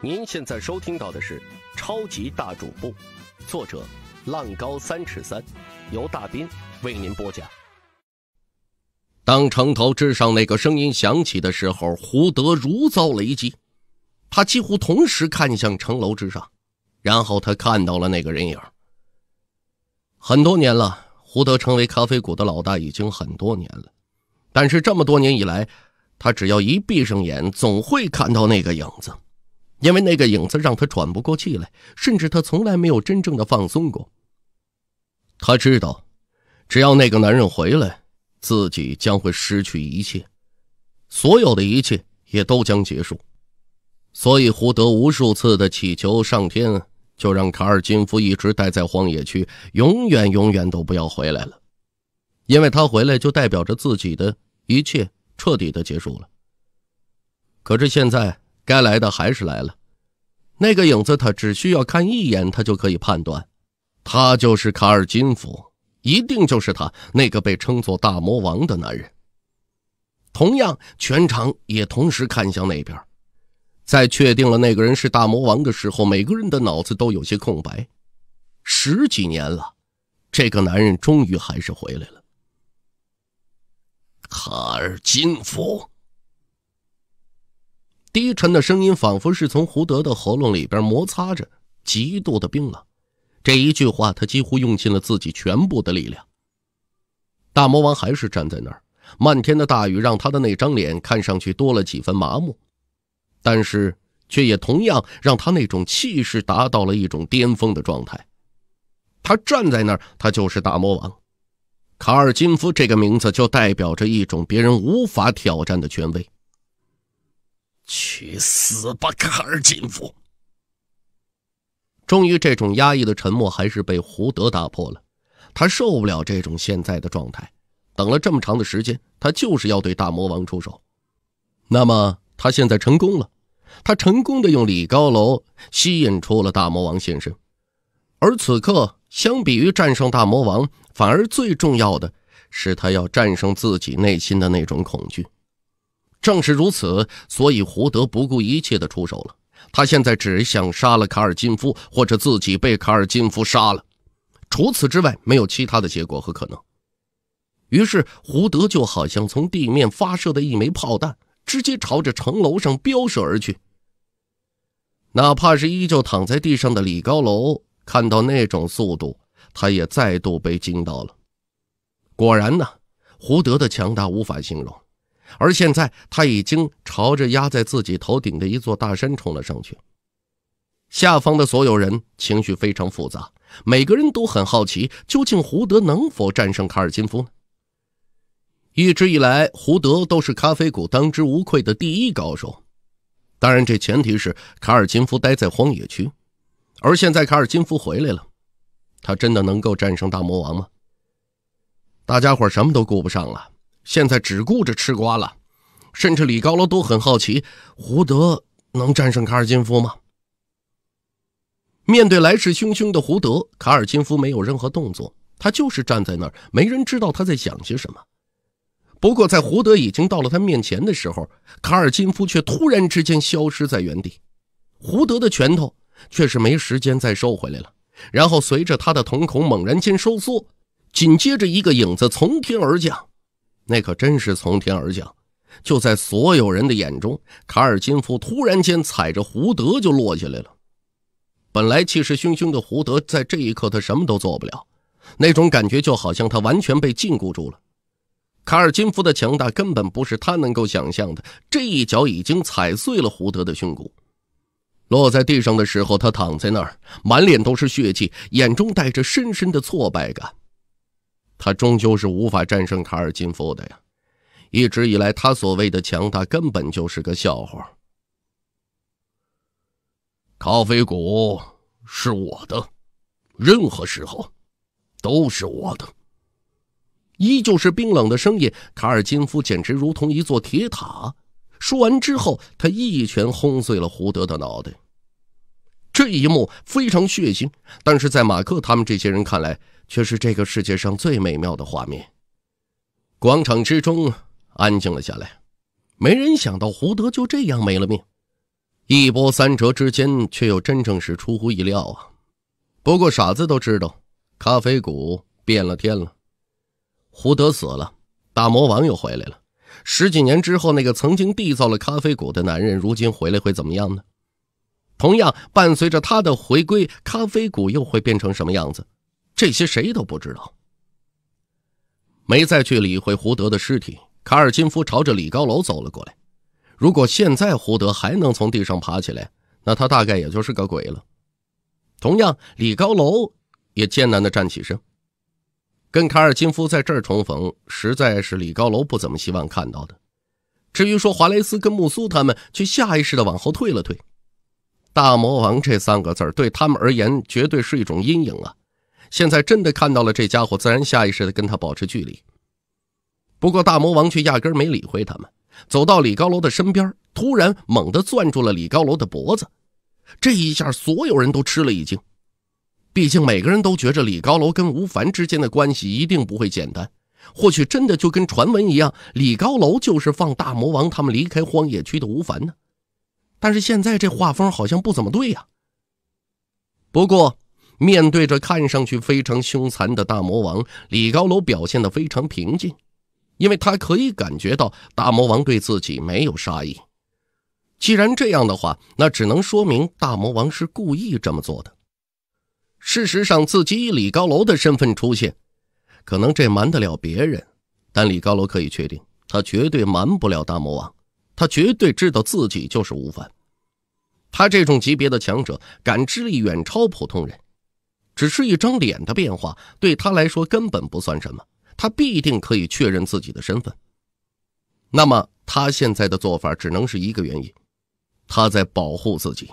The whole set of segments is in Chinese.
您现在收听到的是《超级大主播》，作者浪高三尺三，由大斌为您播讲。当城头之上那个声音响起的时候，胡德如遭雷击，他几乎同时看向城楼之上，然后他看到了那个人影。很多年了，胡德成为咖啡谷的老大已经很多年了，但是这么多年以来，他只要一闭上眼，总会看到那个影子。因为那个影子让他喘不过气来，甚至他从来没有真正的放松过。他知道，只要那个男人回来，自己将会失去一切，所有的一切也都将结束。所以，胡德无数次的祈求上天，就让卡尔金夫一直待在荒野区，永远永远都不要回来了，因为他回来就代表着自己的一切彻底的结束了。可是现在。该来的还是来了，那个影子，他只需要看一眼，他就可以判断，他就是卡尔金夫，一定就是他那个被称作大魔王的男人。同样，全场也同时看向那边，在确定了那个人是大魔王的时候，每个人的脑子都有些空白。十几年了，这个男人终于还是回来了，卡尔金夫。低沉的声音仿佛是从胡德的喉咙里边摩擦着，极度的冰冷。这一句话，他几乎用尽了自己全部的力量。大魔王还是站在那儿，漫天的大雨让他的那张脸看上去多了几分麻木，但是却也同样让他那种气势达到了一种巅峰的状态。他站在那儿，他就是大魔王，卡尔金夫这个名字就代表着一种别人无法挑战的权威。去死吧，卡尔金夫！终于，这种压抑的沉默还是被胡德打破了。他受不了这种现在的状态，等了这么长的时间，他就是要对大魔王出手。那么，他现在成功了，他成功的用李高楼吸引出了大魔王现身。而此刻，相比于战胜大魔王，反而最重要的是他要战胜自己内心的那种恐惧。正是如此，所以胡德不顾一切的出手了。他现在只想杀了卡尔金夫，或者自己被卡尔金夫杀了。除此之外，没有其他的结果和可能。于是，胡德就好像从地面发射的一枚炮弹，直接朝着城楼上飙射而去。哪怕是依旧躺在地上的李高楼，看到那种速度，他也再度被惊到了。果然呢，胡德的强大无法形容。而现在，他已经朝着压在自己头顶的一座大山冲了上去。下方的所有人情绪非常复杂，每个人都很好奇，究竟胡德能否战胜卡尔金夫呢？一直以来，胡德都是咖啡谷当之无愧的第一高手。当然，这前提是卡尔金夫待在荒野区。而现在，卡尔金夫回来了，他真的能够战胜大魔王吗？大家伙什么都顾不上了。现在只顾着吃瓜了，甚至李高楼都很好奇，胡德能战胜卡尔金夫吗？面对来势汹汹的胡德，卡尔金夫没有任何动作，他就是站在那儿，没人知道他在想些什么。不过，在胡德已经到了他面前的时候，卡尔金夫却突然之间消失在原地，胡德的拳头却是没时间再收回来了，然后随着他的瞳孔猛然间收缩，紧接着一个影子从天而降。那可真是从天而降，就在所有人的眼中，卡尔金夫突然间踩着胡德就落下来了。本来气势汹汹的胡德，在这一刻他什么都做不了，那种感觉就好像他完全被禁锢住了。卡尔金夫的强大根本不是他能够想象的，这一脚已经踩碎了胡德的胸骨。落在地上的时候，他躺在那儿，满脸都是血迹，眼中带着深深的挫败感。他终究是无法战胜卡尔金夫的呀！一直以来，他所谓的强大根本就是个笑话。咖啡谷是我的，任何时候都是我的。依旧是冰冷的声音，卡尔金夫简直如同一座铁塔。说完之后，他一拳轰碎了胡德的脑袋。这一幕非常血腥，但是在马克他们这些人看来。却是这个世界上最美妙的画面。广场之中安静了下来，没人想到胡德就这样没了命。一波三折之间，却又真正是出乎意料啊！不过傻子都知道，咖啡谷变了天了。胡德死了，大魔王又回来了。十几年之后，那个曾经缔造了咖啡谷的男人，如今回来会怎么样呢？同样，伴随着他的回归，咖啡谷又会变成什么样子？这些谁都不知道。没再去理会胡德的尸体，卡尔金夫朝着李高楼走了过来。如果现在胡德还能从地上爬起来，那他大概也就是个鬼了。同样，李高楼也艰难的站起身。跟卡尔金夫在这儿重逢，实在是李高楼不怎么希望看到的。至于说华雷斯跟穆苏他们，却下意识的往后退了退。大魔王这三个字对他们而言，绝对是一种阴影啊！现在真的看到了这家伙，自然下意识的跟他保持距离。不过大魔王却压根没理会他们，走到李高楼的身边，突然猛地攥住了李高楼的脖子。这一下，所有人都吃了一惊。毕竟每个人都觉着李高楼跟吴凡之间的关系一定不会简单，或许真的就跟传闻一样，李高楼就是放大魔王他们离开荒野区的吴凡呢。但是现在这画风好像不怎么对呀。不过面对着看上去非常凶残的大魔王，李高楼表现得非常平静，因为他可以感觉到大魔王对自己没有杀意。既然这样的话，那只能说明大魔王是故意这么做的。事实上，自己以李高楼的身份出现，可能这瞒得了别人，但李高楼可以确定，他绝对瞒不了大魔王。他绝对知道自己就是吴凡。他这种级别的强者，感知力远超普通人。只是一张脸的变化，对他来说根本不算什么。他必定可以确认自己的身份。那么，他现在的做法只能是一个原因：他在保护自己。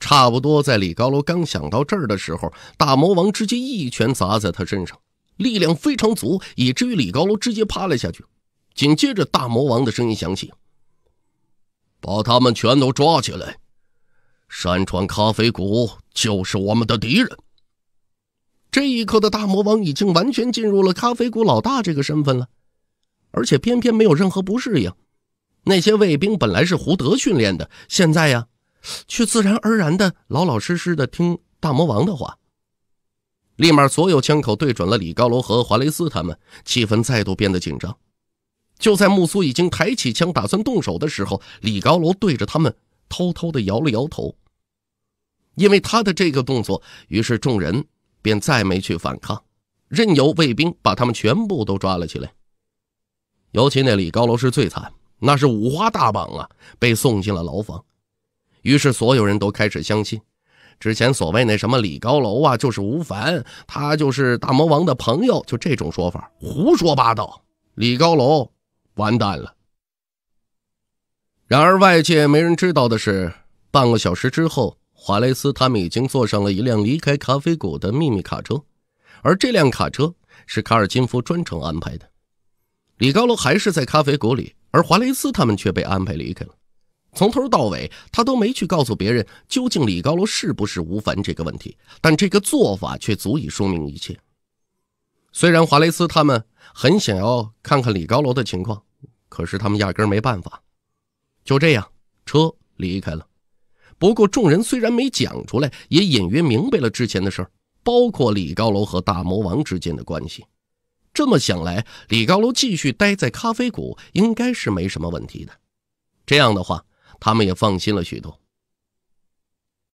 差不多在李高楼刚想到这儿的时候，大魔王直接一拳砸在他身上，力量非常足，以至于李高楼直接趴了下去。紧接着，大魔王的声音响起：“把他们全都抓起来！山川咖啡谷就是我们的敌人。”这一刻的大魔王已经完全进入了咖啡谷老大这个身份了，而且偏偏没有任何不适应。那些卫兵本来是胡德训练的，现在呀。却自然而然的老老实实的听大魔王的话。立马，所有枪口对准了李高楼和华雷斯他们，气氛再度变得紧张。就在穆苏已经抬起枪打算动手的时候，李高楼对着他们偷偷的摇了摇头。因为他的这个动作，于是众人便再没去反抗，任由卫兵把他们全部都抓了起来。尤其那李高楼是最惨，那是五花大绑啊，被送进了牢房。于是所有人都开始相信，之前所谓那什么李高楼啊，就是吴凡，他就是大魔王的朋友，就这种说法，胡说八道。李高楼完蛋了。然而外界没人知道的是，半个小时之后，华雷斯他们已经坐上了一辆离开咖啡谷的秘密卡车，而这辆卡车是卡尔金夫专程安排的。李高楼还是在咖啡谷里，而华雷斯他们却被安排离开了。从头到尾，他都没去告诉别人究竟李高楼是不是吴凡这个问题，但这个做法却足以说明一切。虽然华雷斯他们很想要看看李高楼的情况，可是他们压根没办法。就这样，车离开了。不过众人虽然没讲出来，也隐约明白了之前的事儿，包括李高楼和大魔王之间的关系。这么想来，李高楼继续待在咖啡谷应该是没什么问题的。这样的话。他们也放心了许多。